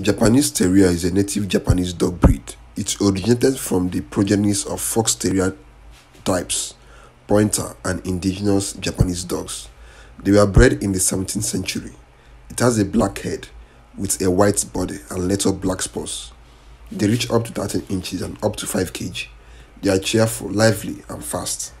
The Japanese Terrier is a native Japanese dog breed. It originated from the progenies of Fox terrier types, Pointer, and indigenous Japanese dogs. They were bred in the 17th century. It has a black head with a white body and little black spots. They reach up to 13 inches and up to 5 kg. They are cheerful, lively, and fast.